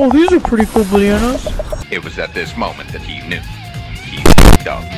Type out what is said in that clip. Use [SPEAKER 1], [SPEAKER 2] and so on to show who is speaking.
[SPEAKER 1] Oh, these are pretty cool bananas.
[SPEAKER 2] It was at this moment that he knew. He fucked up.